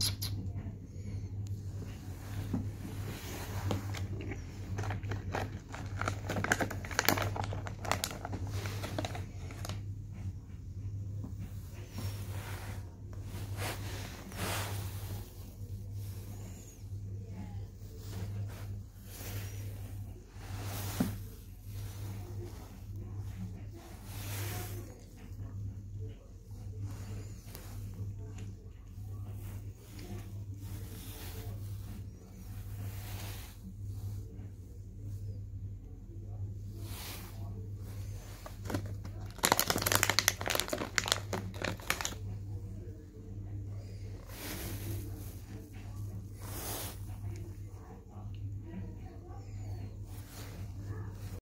you